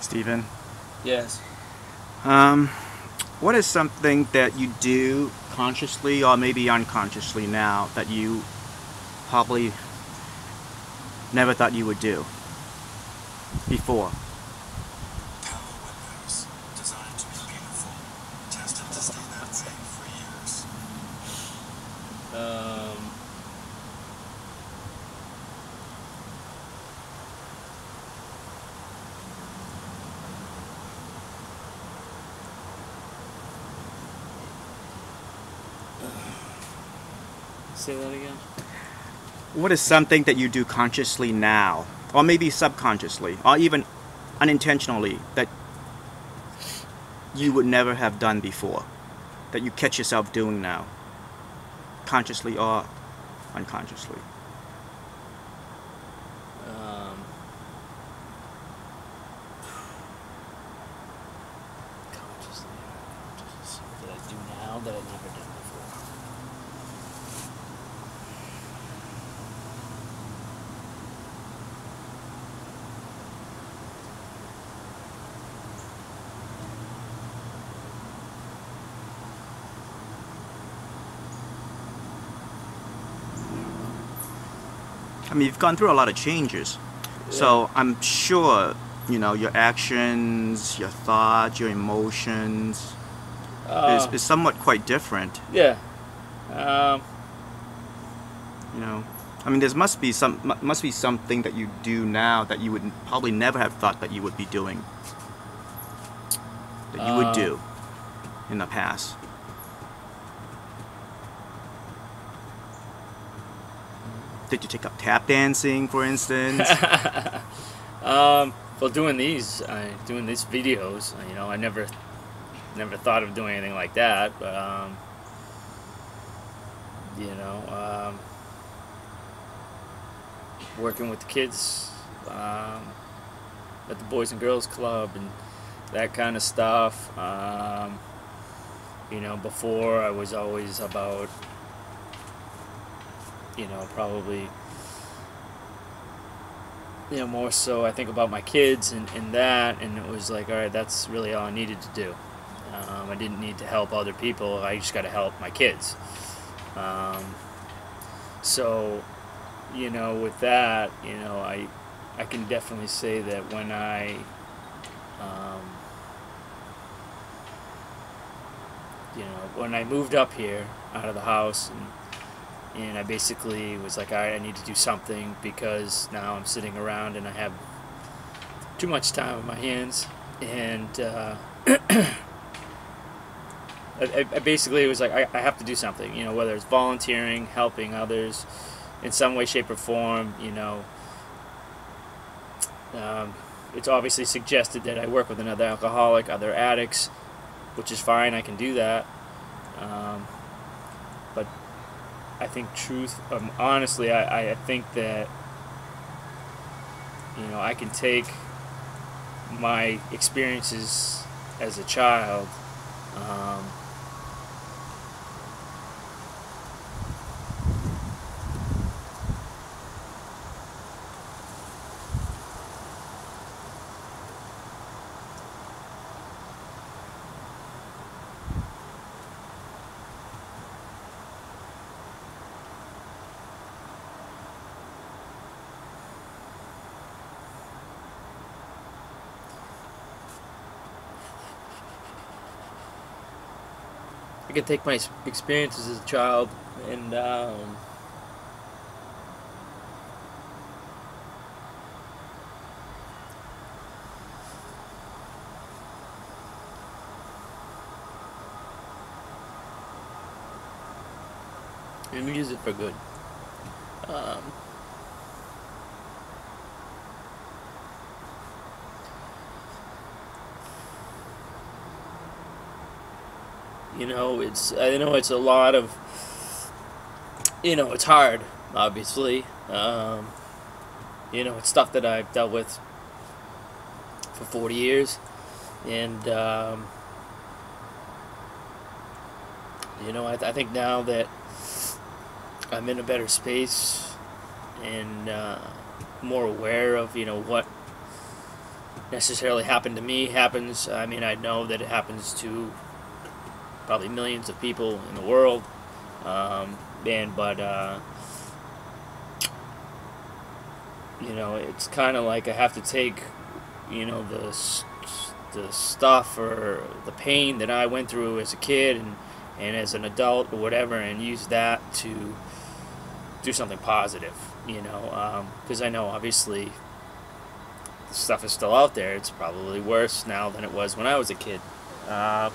Steven, Yes. um, what is something that you do consciously or maybe unconsciously now that you probably never thought you would do before? Power windows, designed to be beautiful, tested to stay that way for years. Um, say that again. What is something that you do consciously now, or maybe subconsciously, or even unintentionally that you would never have done before, that you catch yourself doing now, consciously or unconsciously? Um, consciously or unconsciously that I do now that I've never done before. I mean, you've gone through a lot of changes, so I'm sure you know your actions, your thoughts, your emotions Uh, is, is somewhat quite different. yeah. Um, You know, I mean, there must be some must be something that you do now that you would probably never have thought that you would be doing. That you would Uh, do in the past. Did you take up tap dancing, for instance? um, well, doing these, uh, doing these videos, you know, I never, never thought of doing anything like that. But um, you know, um, working with the kids um, at the Boys and Girls Club and that kind of stuff. Um, you know, before I was always about, you know, probably you know, more so I think about my kids and, and that, and it was like, all right, that's really all I needed to do. Um, I didn't need to help other people. I just got to help my kids. Um, so, you know, with that, you know, I, I can definitely say that when I, um, you know, when I moved up here out of the house and and I basically was like, all right, I need to do something because now I'm sitting around and I have too much time on my hands, and uh, I, I basically was like, I, I have to do something, you know, whether it's volunteering, helping others in some way, shape, or form, you know. Um, it's obviously suggested that I work with another alcoholic, other addicts, which is fine. I can do that. Um, I think truth, um, honestly, I, I think that, you know, I can take my experiences as a child, um, I can take my experiences as a child and um, and use it for good. Um, you know, it's I know it's a lot of you know, it's hard, obviously. Um, you know, it's stuff that I've dealt with for 40 years. And, um, you know, I, I think now that I'm in a better space and uh, more aware of, you know, what necessarily happen to me happens. I mean, I know that it happens to probably millions of people in the world. Um, and but uh, you know, it's kind of like I have to take, you know, the the stuff or the pain that I went through as a kid and and as an adult or whatever, and use that to do something positive. You know, because I know obviously stuff is still out there. It's probably worse now than it was when I was a kid. Uh,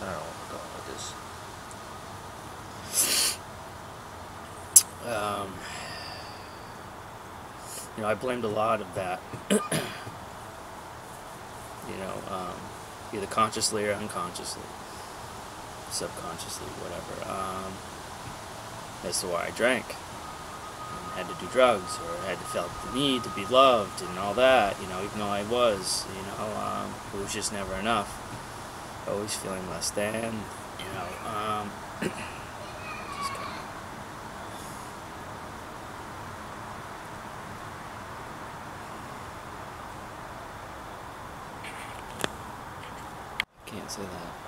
I don't know what's going on with this. Um, you know, I blamed a lot of that. you know, um, either consciously or unconsciously, subconsciously, whatever. Um, as to why I drank had to do drugs or had to felt the need to be loved and all that. You know, even though I was, you know, um, it was just never enough. Always feeling less than. You know, um, Can't say that.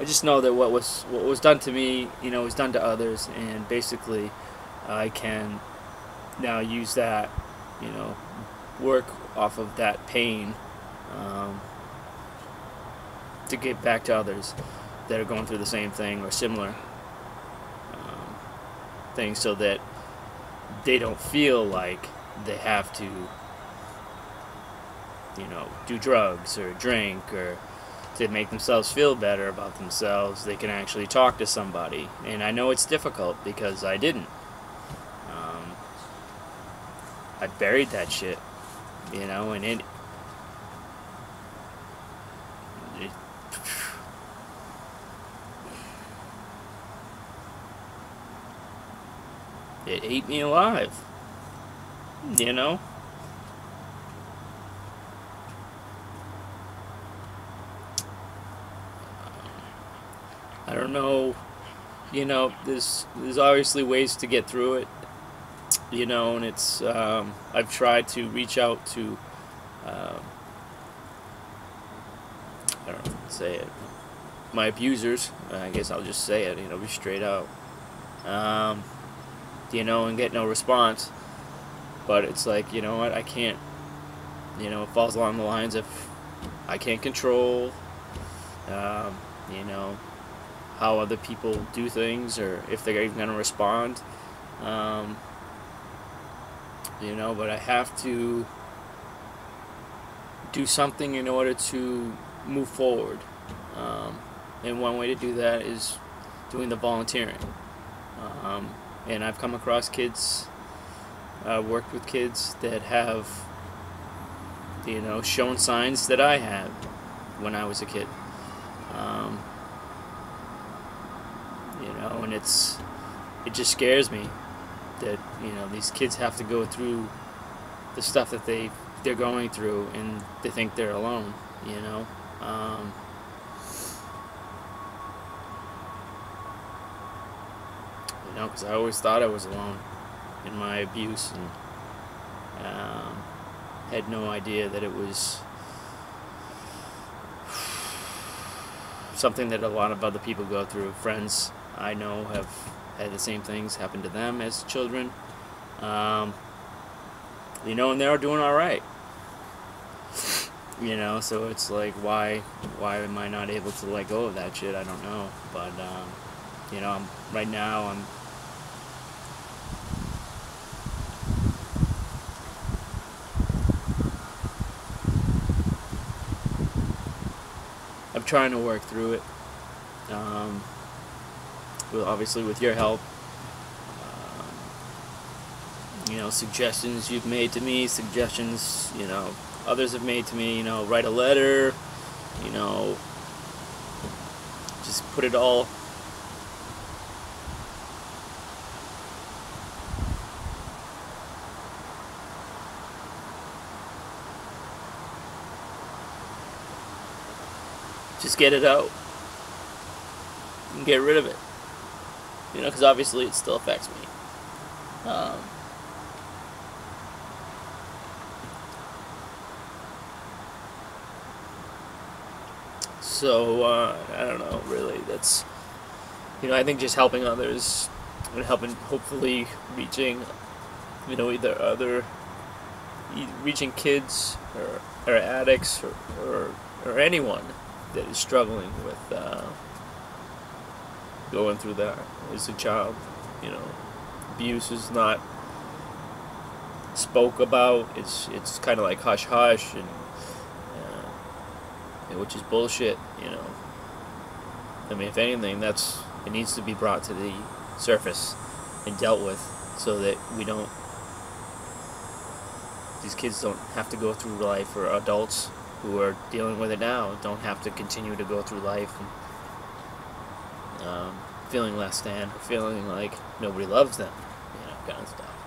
I just know that what was what was done to me, you know, was done to others, and basically, I can now use that, you know, work off of that pain um, to get back to others that are going through the same thing or similar um, things, so that they don't feel like they have to you know, do drugs or drink or to make themselves feel better about themselves, they can actually talk to somebody. And I know it's difficult because I didn't. Um, I buried that shit, you know, and it it ate me alive, you know? I don't know. You know, there's there's obviously ways to get through it. You know, and it's um, I've tried to reach out to. Um, I don't know say it. My abusers. I guess I'll just say it. You know, be straight out. Um, you know, and get no response. But it's like you know what I can't. You know, it falls along the lines of I can't control. Um, you know, how other people do things or if they're even going to respond. Um, you know, but I have to do something in order to move forward. Um, and one way to do that is doing the volunteering. Um, and I've come across kids, uh, worked with kids that have, you know, shown signs that I had when I was a kid. Um, you know, and it's it just scares me that you know these kids have to go through the stuff that they they're going through and they think they're alone. You know. Um, know, because I always thought I was alone in my abuse and um, had no idea that it was something that a lot of other people go through. Friends I know have had the same things happen to them as children. Um, you know, and they're doing all right. You know, so it's like, why, why am I not able to let go of that shit? I don't know, but um, you know, I'm right now. I'm I'm trying to work through it. Um, well, obviously with your help. Um, you know, suggestions you've made to me, suggestions, you know, others have made to me, you know, write a letter, you know, just put it all Just get it out and get rid of it. You know, because obviously it still affects me. Um, so uh, I don't know, really. That's you know, I think just helping others and helping, hopefully, reaching you know either other reaching kids or, or addicts or, or, or anyone that is struggling with uh, going through that as a child. You know, abuse is not spoke about. It's it's kind of like hush hush and uh, which is bullshit. You know. I mean, if anything, that's it needs to be brought to the surface and dealt with so that we don't. These kids don't have to go through life, or adults who are dealing with it now don't have to continue to go through life and um, feeling less than, feeling like nobody loves them, you know, kind of stuff.